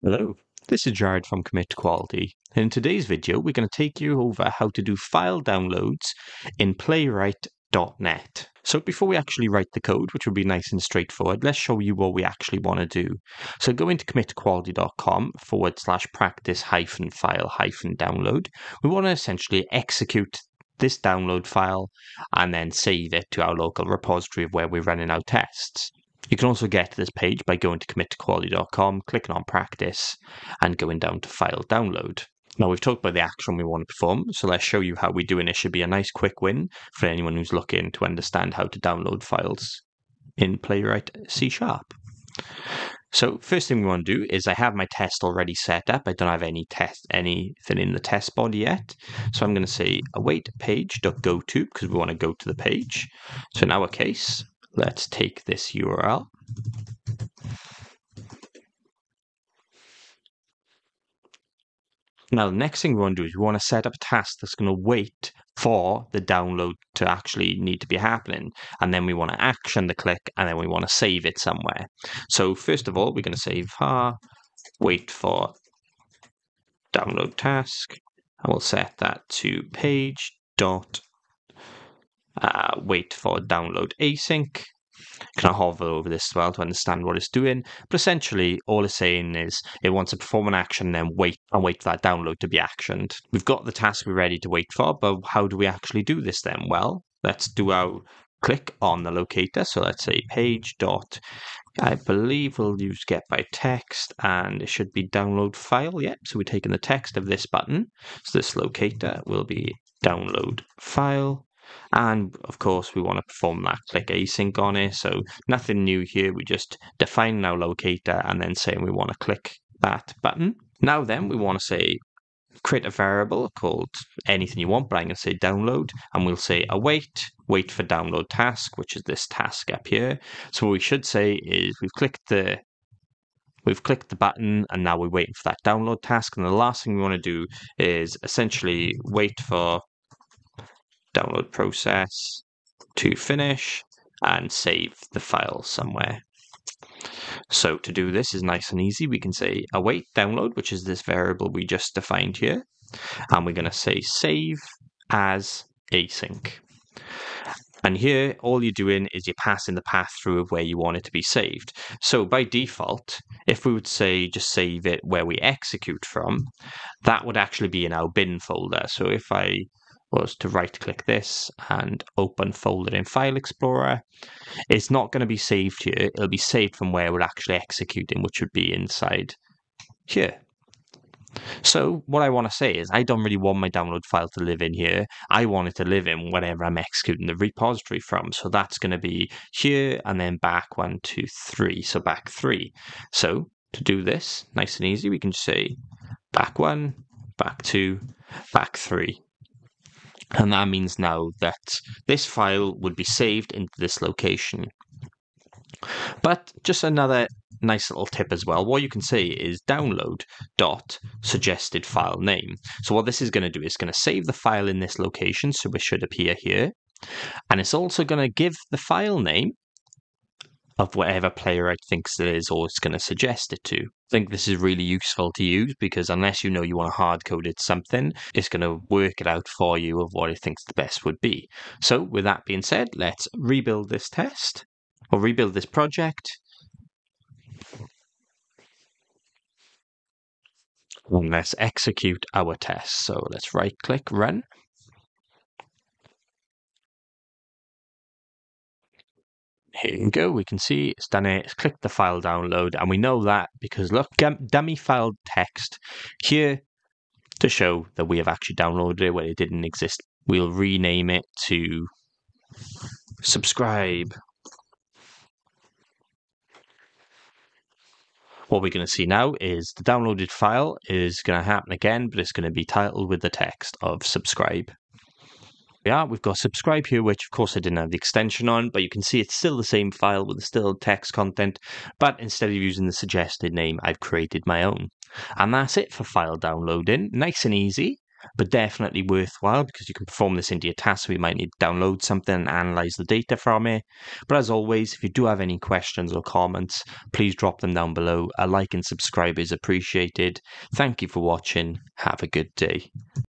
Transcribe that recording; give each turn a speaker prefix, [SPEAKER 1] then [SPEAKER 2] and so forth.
[SPEAKER 1] Hello, this is Jared from Commit Quality. In today's video, we're going to take you over how to do file downloads in playwright.net. So before we actually write the code, which will be nice and straightforward, let's show you what we actually want to do. So go into commitquality.com forward slash practice hyphen file hyphen download. We want to essentially execute this download file and then save it to our local repository of where we're running our tests. You can also get to this page by going to commitquality.com, clicking on practice, and going down to file download. Now we've talked about the action we want to perform, so let's show you how we do it. It should be a nice quick win for anyone who's looking to understand how to download files in Playwright C Sharp. So first thing we want to do is I have my test already set up. I don't have any test anything in the test body yet. So I'm going to say await page.go to because we want to go to the page. So in our case, Let's take this URL. Now, the next thing we want to do is we want to set up a task that's going to wait for the download to actually need to be happening. And then we want to action the click and then we want to save it somewhere. So first of all, we're going to say var wait for download task. And we'll set that to page dot uh, wait for download async. Can I hover over this as well to understand what it's doing? But essentially, all it's saying is it wants to perform an action then wait and wait for that download to be actioned. We've got the task we're ready to wait for, but how do we actually do this then? Well, let's do our click on the locator. So let's say page dot. I believe we'll use get by text and it should be download file. Yep. So we're taking the text of this button. So this locator will be download file. And of course, we want to perform that click async on it. So nothing new here. We just define our locator and then saying we want to click that button. Now then, we want to say create a variable called anything you want, but I'm going to say download, and we'll say await, wait for download task, which is this task up here. So what we should say is we've clicked the we've clicked the button and now we're waiting for that download task. And the last thing we want to do is essentially wait for download process to finish and save the file somewhere. So to do this is nice and easy. We can say await download, which is this variable we just defined here. And we're going to say save as async. And here, all you're doing is you're passing the path through of where you want it to be saved. So by default, if we would say just save it where we execute from, that would actually be in our bin folder. So if I was to right click this and open folder in File Explorer. It's not going to be saved here. It'll be saved from where we're actually executing, which would be inside here. So what I want to say is I don't really want my download file to live in here. I want it to live in whenever I'm executing the repository from. So that's going to be here and then back one, two, three. So back three. So to do this nice and easy, we can say back one, back two, back three. And that means now that this file would be saved into this location. But just another nice little tip as well. What you can say is download dot suggested file name. So what this is going to do is going to save the file in this location, so it should appear here. And it's also going to give the file name of whatever playwright thinks it is or it's going to suggest it to. I think this is really useful to use because unless you know you want to hard code it something, it's going to work it out for you of what it thinks the best would be. So with that being said, let's rebuild this test or rebuild this project. And let's execute our test. So let's right click run. Here you go. We can see it's done it. It's clicked the file download, and we know that because look, dummy file text here to show that we have actually downloaded it when it didn't exist. We'll rename it to subscribe. What we're going to see now is the downloaded file is going to happen again, but it's going to be titled with the text of subscribe we are. We've got subscribe here, which of course I didn't have the extension on, but you can see it's still the same file with still text content. But instead of using the suggested name, I've created my own. And that's it for file downloading. Nice and easy. but definitely worthwhile because you can perform this into your task. We might need to download something and analyze the data from it. But as always, if you do have any questions or comments, please drop them down below. A like and subscribe is appreciated. Thank you for watching. Have a good day.